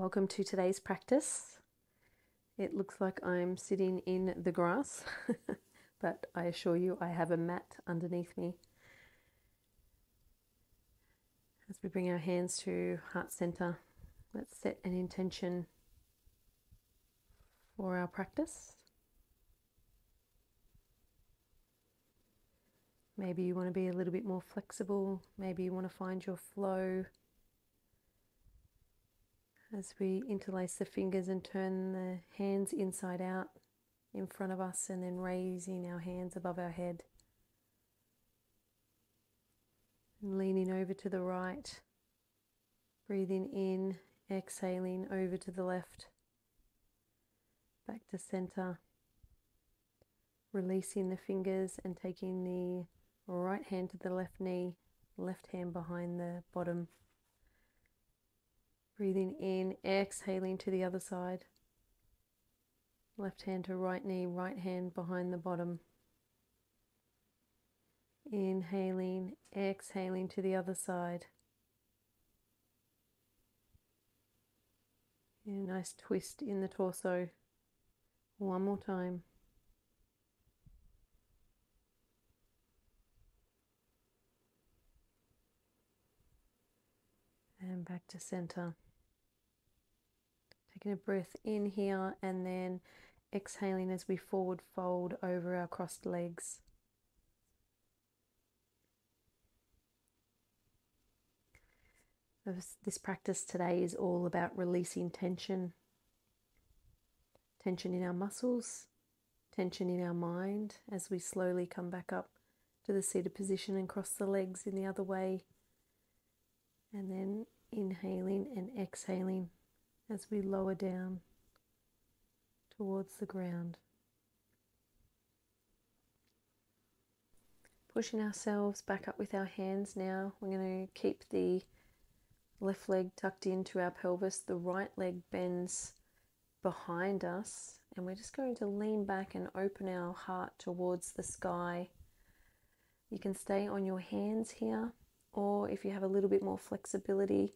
Welcome to today's practice. It looks like I'm sitting in the grass, but I assure you I have a mat underneath me. As we bring our hands to heart center, let's set an intention for our practice. Maybe you want to be a little bit more flexible, maybe you want to find your flow as we interlace the fingers and turn the hands inside out in front of us and then raising our hands above our head. And leaning over to the right, breathing in, exhaling over to the left, back to center, releasing the fingers and taking the right hand to the left knee, left hand behind the bottom Breathing in, exhaling to the other side. Left hand to right knee, right hand behind the bottom. Inhaling, exhaling to the other side. a nice twist in the torso. One more time. And back to center. Taking a breath in here and then exhaling as we forward fold over our crossed legs. This practice today is all about releasing tension. Tension in our muscles, tension in our mind as we slowly come back up to the seated position and cross the legs in the other way. And then inhaling and exhaling as we lower down towards the ground. Pushing ourselves back up with our hands now. We're going to keep the left leg tucked into our pelvis, the right leg bends behind us, and we're just going to lean back and open our heart towards the sky. You can stay on your hands here, or if you have a little bit more flexibility,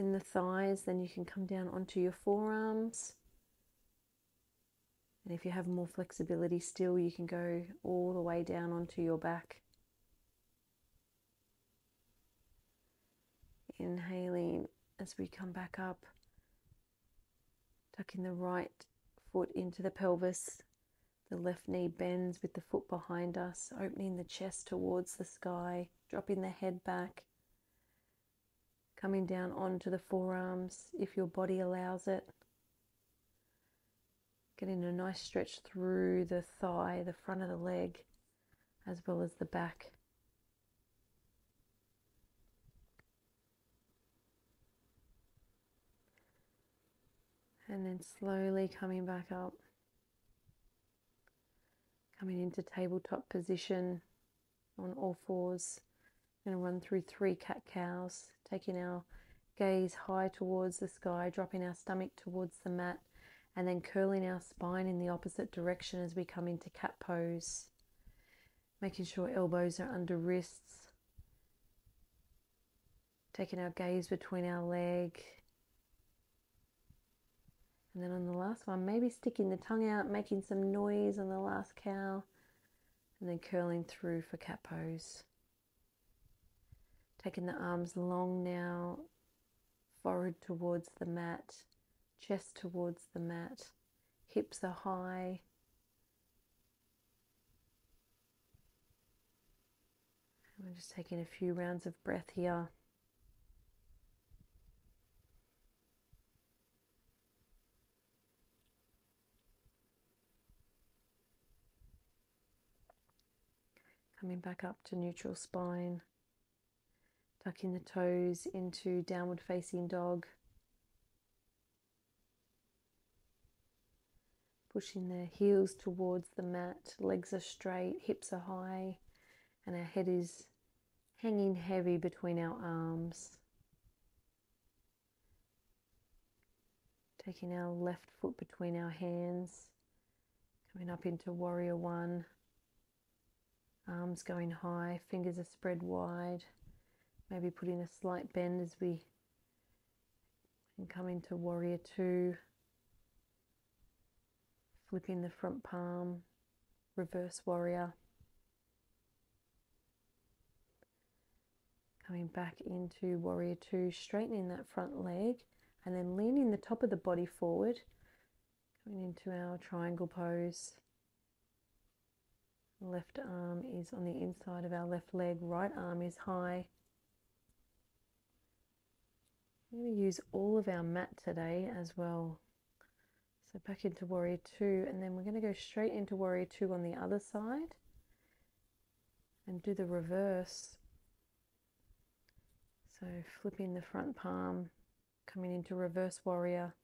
in the thighs, then you can come down onto your forearms. And if you have more flexibility still, you can go all the way down onto your back. Inhaling as we come back up, tucking the right foot into the pelvis. The left knee bends with the foot behind us, opening the chest towards the sky, dropping the head back coming down onto the forearms if your body allows it. Getting a nice stretch through the thigh, the front of the leg, as well as the back. And then slowly coming back up, coming into tabletop position on all fours. Going to run through three cat cows, taking our gaze high towards the sky, dropping our stomach towards the mat, and then curling our spine in the opposite direction as we come into cat pose. Making sure elbows are under wrists. Taking our gaze between our leg. And then on the last one, maybe sticking the tongue out, making some noise on the last cow, and then curling through for cat pose. Taking the arms long now, forehead towards the mat, chest towards the mat, hips are high. We're just taking a few rounds of breath here. Coming back up to neutral spine. Tucking the toes into downward facing dog. Pushing the heels towards the mat, legs are straight, hips are high, and our head is hanging heavy between our arms. Taking our left foot between our hands, coming up into warrior one. Arms going high, fingers are spread wide. Maybe putting a slight bend as we come into warrior two. Flipping the front palm, reverse warrior. Coming back into warrior two, straightening that front leg and then leaning the top of the body forward. Coming into our triangle pose. Left arm is on the inside of our left leg, right arm is high. I'm going to use all of our mat today as well. So back into warrior two, and then we're going to go straight into warrior two on the other side and do the reverse. So flipping the front palm, coming into reverse warrior.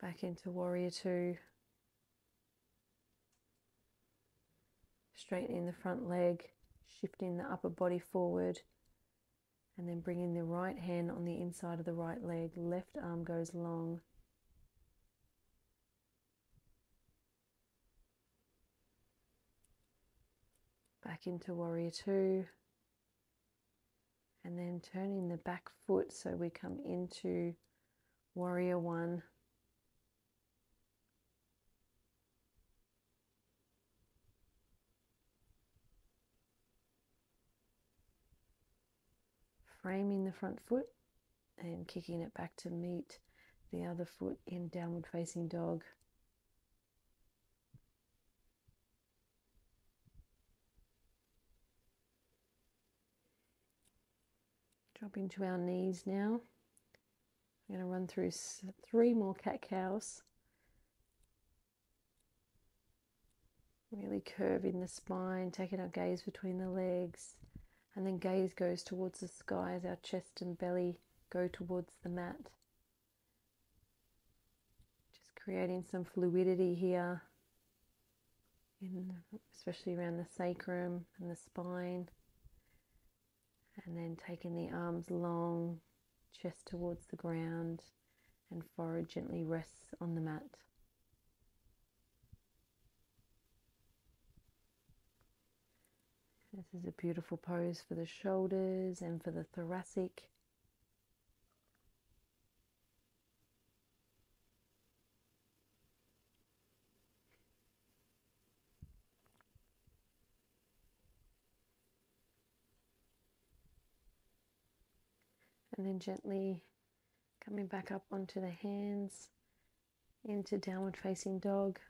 Back into warrior two. straightening the front leg, shifting the upper body forward, and then bringing the right hand on the inside of the right leg. Left arm goes long. Back into warrior two. And then turning the back foot so we come into warrior one. Framing the front foot and kicking it back to meet the other foot in downward facing dog. Dropping to our knees now. I'm going to run through three more cat cows. Really curving the spine, taking our gaze between the legs and then gaze goes towards the sky as our chest and belly go towards the mat. Just creating some fluidity here, in, especially around the sacrum and the spine. And then taking the arms long, chest towards the ground, and forehead gently rests on the mat. This is a beautiful pose for the shoulders and for the thoracic. And then gently coming back up onto the hands into downward facing dog.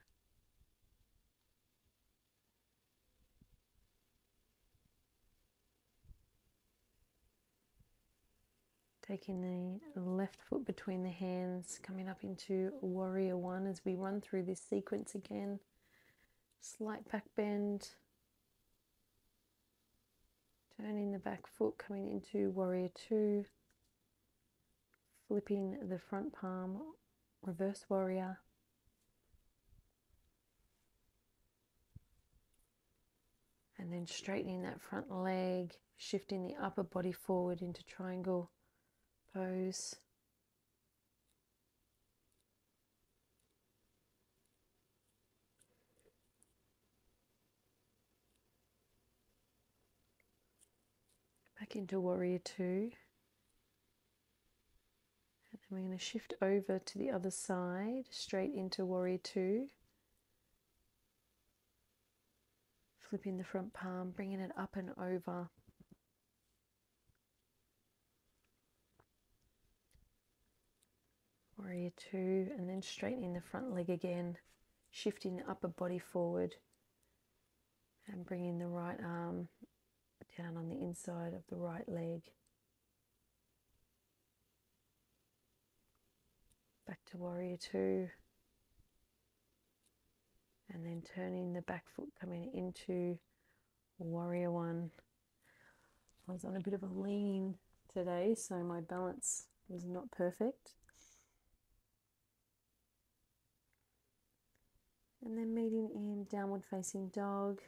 Taking the left foot between the hands, coming up into warrior one as we run through this sequence again. Slight back bend. Turning the back foot, coming into warrior two. Flipping the front palm, reverse warrior. And then straightening that front leg, shifting the upper body forward into triangle pose. Back into warrior two. And then we're going to shift over to the other side, straight into warrior two. Flipping the front palm, bringing it up and over. Warrior two, and then straightening the front leg again, shifting the upper body forward, and bringing the right arm down on the inside of the right leg. Back to warrior two, and then turning the back foot coming into warrior one. I was on a bit of a lean today, so my balance was not perfect. And then meeting in downward facing dog.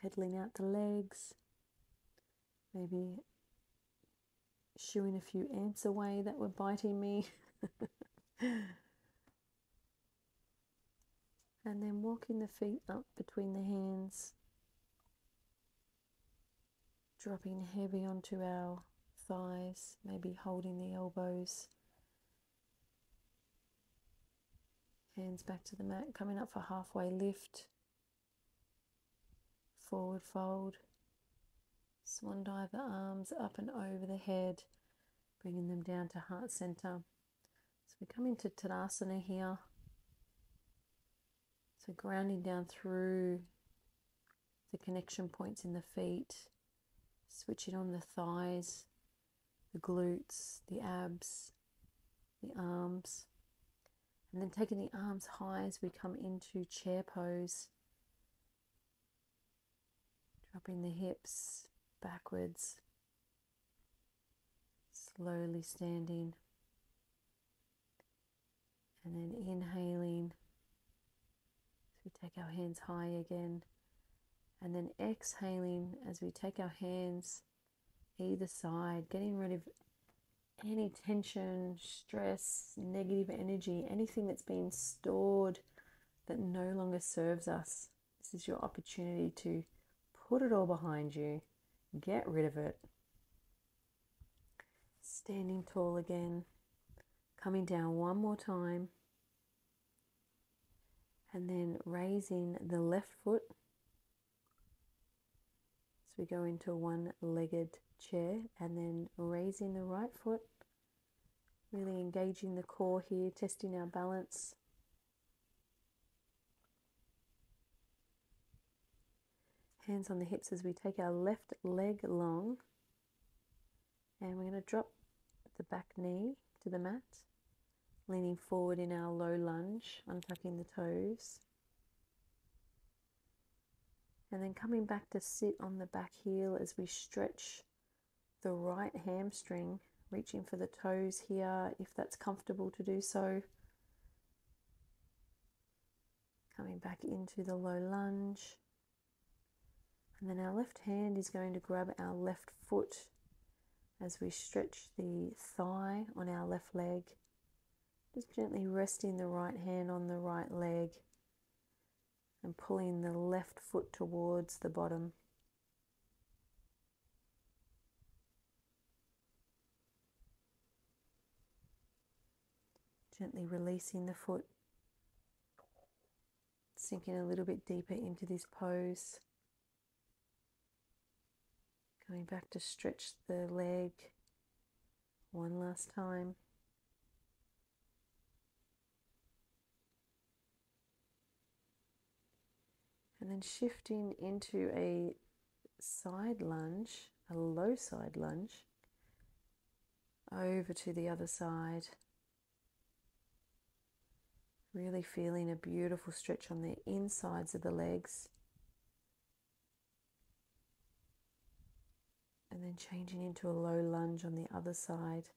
Pedaling out the legs, maybe shooing a few ants away that were biting me. and And then walking the feet up between the hands, dropping heavy onto our thighs, maybe holding the elbows. Hands back to the mat, coming up for halfway lift, forward fold, swan dive the arms up and over the head, bringing them down to heart center. So we come into Tadasana here. So grounding down through the connection points in the feet, switching on the thighs, the glutes, the abs, the arms. And then taking the arms high as we come into chair pose. Dropping the hips backwards. Slowly standing. And then inhaling. So we take our hands high again. And then exhaling as we take our hands either side, getting rid of any tension, stress, negative energy, anything that's been stored that no longer serves us. This is your opportunity to put it all behind you, get rid of it. Standing tall again, coming down one more time, and then raising the left foot. So we go into one legged chair and then raising the right foot, really engaging the core here, testing our balance. Hands on the hips as we take our left leg long, and we're going to drop the back knee to the mat, leaning forward in our low lunge, untucking the toes. And then coming back to sit on the back heel as we stretch the right hamstring, reaching for the toes here if that's comfortable to do so. Coming back into the low lunge. And then our left hand is going to grab our left foot as we stretch the thigh on our left leg. Just gently resting the right hand on the right leg and pulling the left foot towards the bottom. Gently releasing the foot, sinking a little bit deeper into this pose. Going back to stretch the leg one last time. And then shifting into a side lunge, a low side lunge, over to the other side. Really feeling a beautiful stretch on the insides of the legs. And then changing into a low lunge on the other side.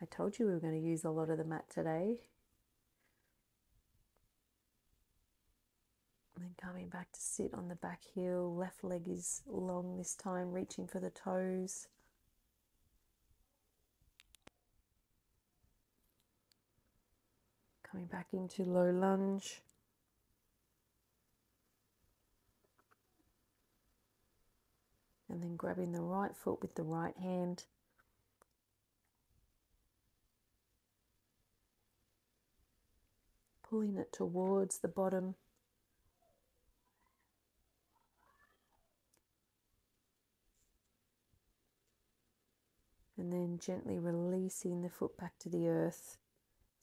I told you we were going to use a lot of the mat today. And then coming back to sit on the back heel. Left leg is long this time, reaching for the toes. Coming back into low lunge. And then grabbing the right foot with the right hand. Pulling it towards the bottom. And then gently releasing the foot back to the earth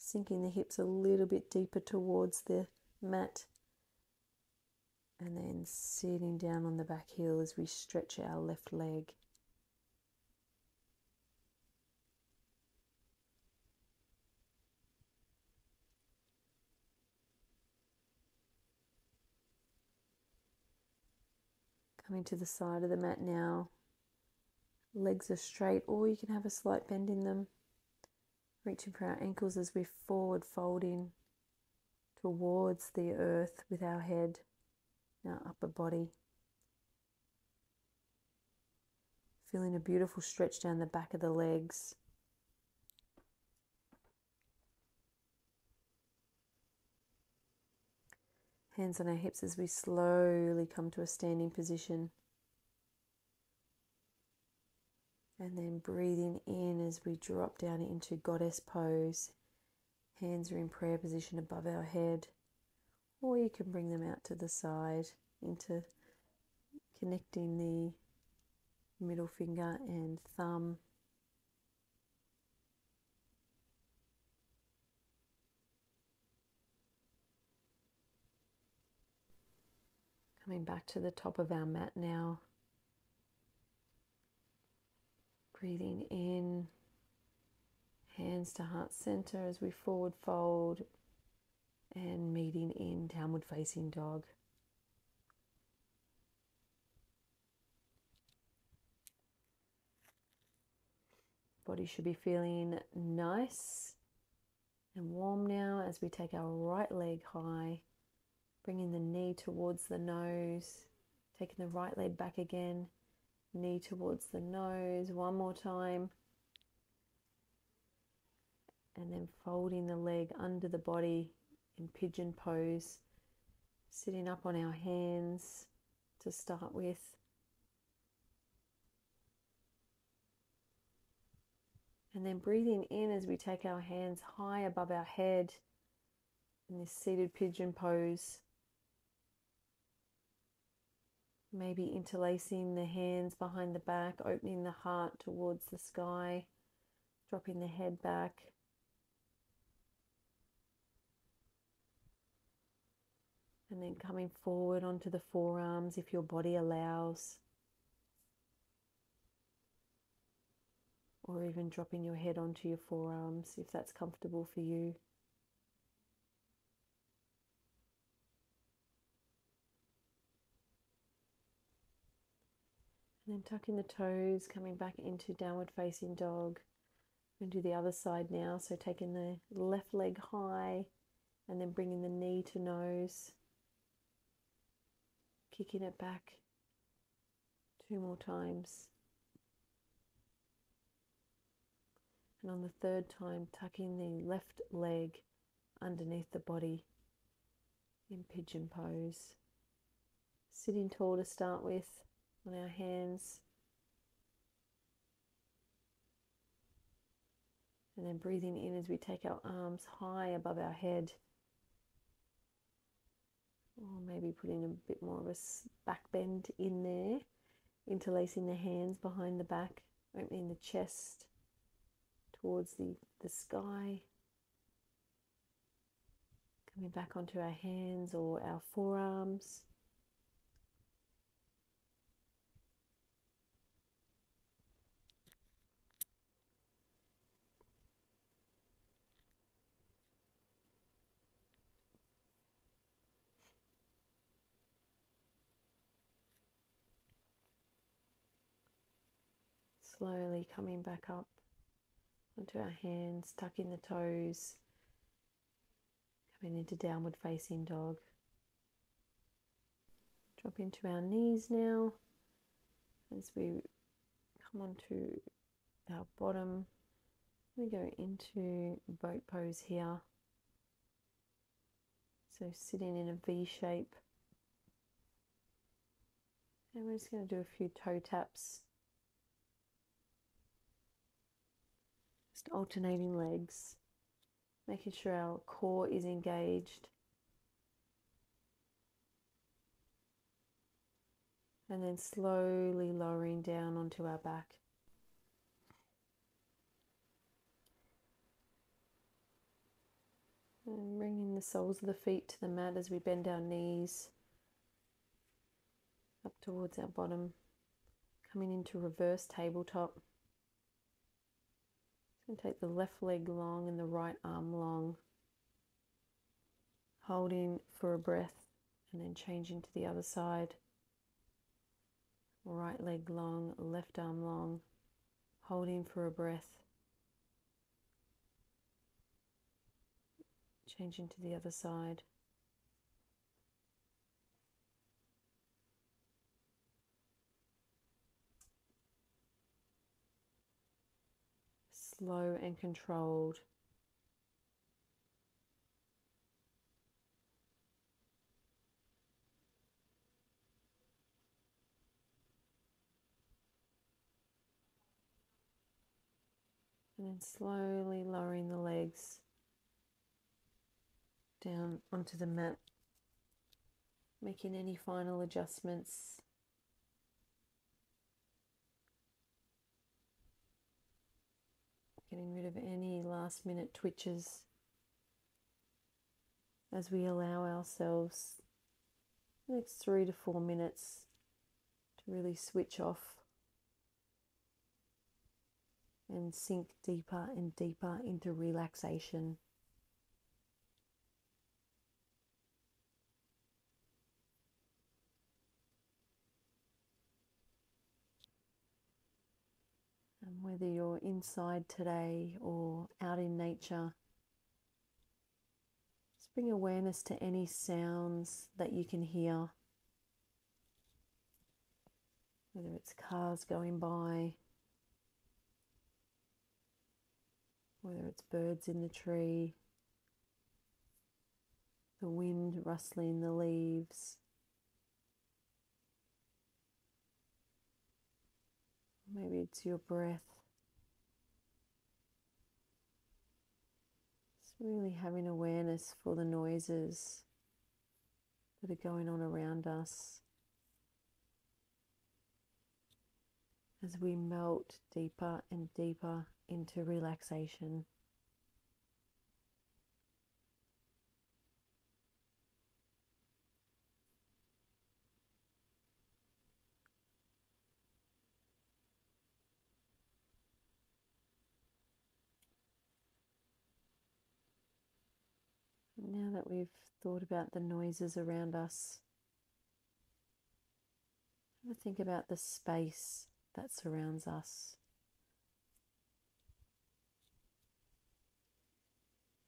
sinking the hips a little bit deeper towards the mat and then sitting down on the back heel as we stretch our left leg. Coming to the side of the mat now. Legs are straight, or you can have a slight bend in them. Reaching for our ankles as we forward folding towards the earth with our head, our upper body. Feeling a beautiful stretch down the back of the legs. Hands on our hips as we slowly come to a standing position. And then breathing in as we drop down into goddess pose. Hands are in prayer position above our head, or you can bring them out to the side into connecting the middle finger and thumb. Coming back to the top of our mat now. Breathing in, hands to heart center as we forward fold and meeting in downward facing dog. Body should be feeling nice and warm now as we take our right leg high, bringing the knee towards the nose, taking the right leg back again knee towards the nose one more time. And then folding the leg under the body in pigeon pose sitting up on our hands to start with. And then breathing in as we take our hands high above our head in this seated pigeon pose Maybe interlacing the hands behind the back, opening the heart towards the sky, dropping the head back. And then coming forward onto the forearms if your body allows. Or even dropping your head onto your forearms if that's comfortable for you. Then tucking the toes, coming back into downward facing dog. And do the other side now. So taking the left leg high and then bringing the knee to nose. Kicking it back two more times. And on the third time, tucking the left leg underneath the body in pigeon pose. Sitting tall to start with on our hands. And then breathing in as we take our arms high above our head. Or maybe putting a bit more of a back bend in there. Interlacing the hands behind the back, opening the chest towards the, the sky. Coming back onto our hands or our forearms. Slowly coming back up onto our hands, tucking the toes, coming into downward facing dog. Drop into our knees now as we come onto our bottom. We go into boat pose here. So sitting in a V shape. And we're just going to do a few toe taps Alternating legs, making sure our core is engaged. And then slowly lowering down onto our back. And bringing the soles of the feet to the mat as we bend our knees up towards our bottom, coming into reverse tabletop. And take the left leg long and the right arm long. Holding for a breath and then changing to the other side. Right leg long, left arm long. Holding for a breath. Changing to the other side. slow and controlled. And then slowly lowering the legs down onto the mat, making any final adjustments Getting rid of any last minute twitches as we allow ourselves the next three to four minutes to really switch off and sink deeper and deeper into relaxation. And whether you're inside today or out in nature, just bring awareness to any sounds that you can hear. Whether it's cars going by, whether it's birds in the tree, the wind rustling the leaves. Maybe it's your breath. Just really having awareness for the noises that are going on around us as we melt deeper and deeper into relaxation. Now that we've thought about the noises around us, have a think about the space that surrounds us.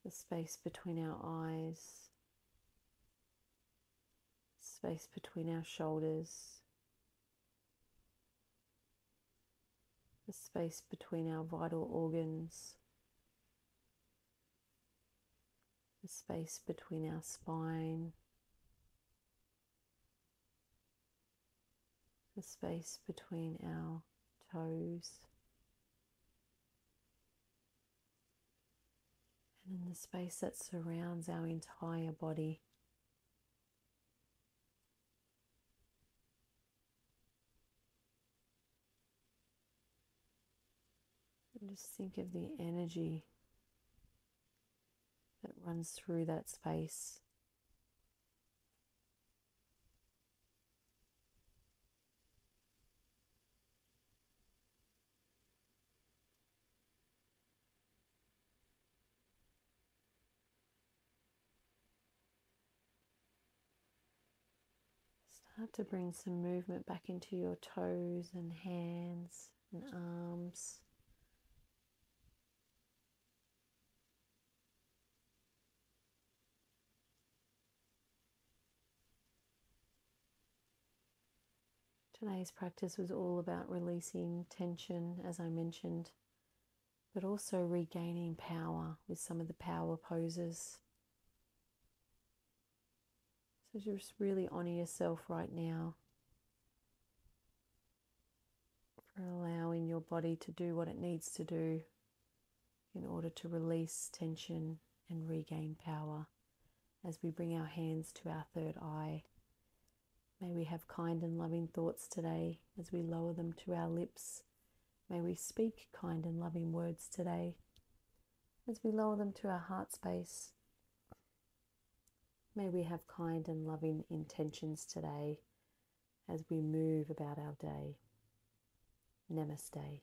The space between our eyes, space between our shoulders, the space between our vital organs. The space between our spine, the space between our toes, and in the space that surrounds our entire body. Just think of the energy that runs through that space. Start to bring some movement back into your toes and hands and arms. Today's practice was all about releasing tension, as I mentioned, but also regaining power with some of the power poses. So just really honor yourself right now for allowing your body to do what it needs to do in order to release tension and regain power as we bring our hands to our third eye. May we have kind and loving thoughts today as we lower them to our lips. May we speak kind and loving words today as we lower them to our heart space. May we have kind and loving intentions today as we move about our day. Namaste.